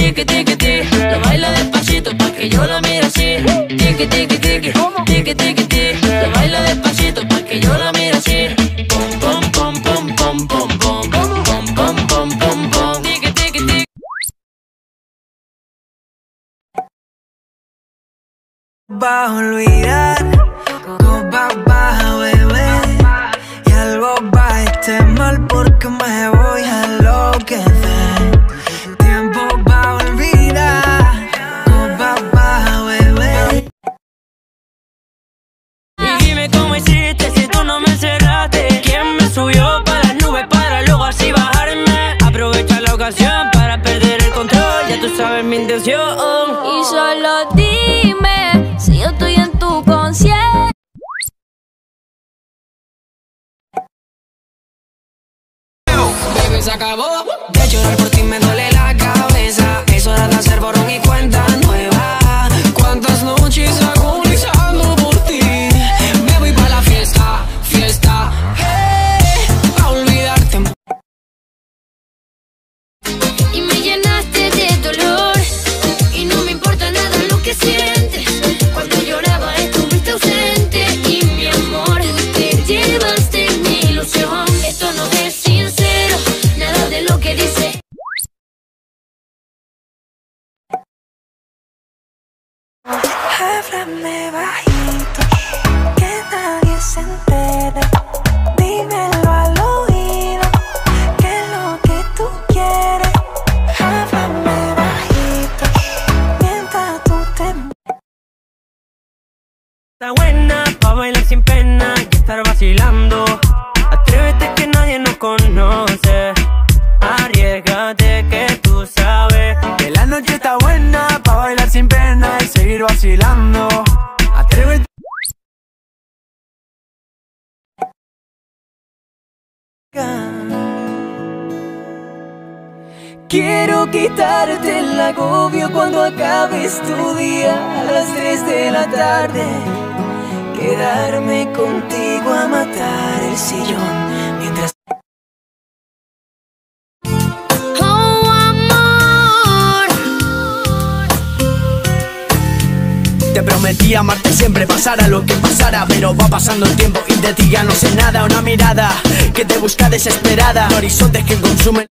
tiki, tiki, tiki. Lo baila despacito pa' que yo la mire así. Tiki, tiki, tiki, tiki, tiki, tiki. Lo baila despacito pa' que yo la mire así. Pum, pum, pum, pum, pum, pum, pum. Pum, pum, pum, pum, pum. Tiki, tiki, tiki. va a olvidar, copa baja, bebé. Y algo va a estar mal porque me voy a enloquecer. Ocasión para perder el control. Ya tú sabes mi intención. Y solo dime si yo estoy en tu concierto. Baby, se acabó. De llorar por ti me duele Háblame bajito, que nadie se entere. Dímelo al oído, que es lo que tú quieres. Háblame bajito, mientras tú te Está buena pa' bailar sin pena y estar vacilando. Atrévete que nadie nos conoce. Vacilando. Atrévete. Quiero quitarte el agobio cuando acabes tu día a las 3 de la tarde. Quedarme contigo a matar el sillón mientras prometí amarte siempre, pasara lo que pasara Pero va pasando el tiempo y de ti ya no sé nada Una mirada que te busca desesperada Horizontes que consumen